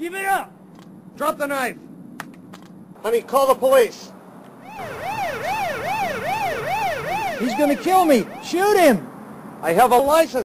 Give it up! Drop the knife. Honey, call the police. He's gonna kill me! Shoot him! I have a license.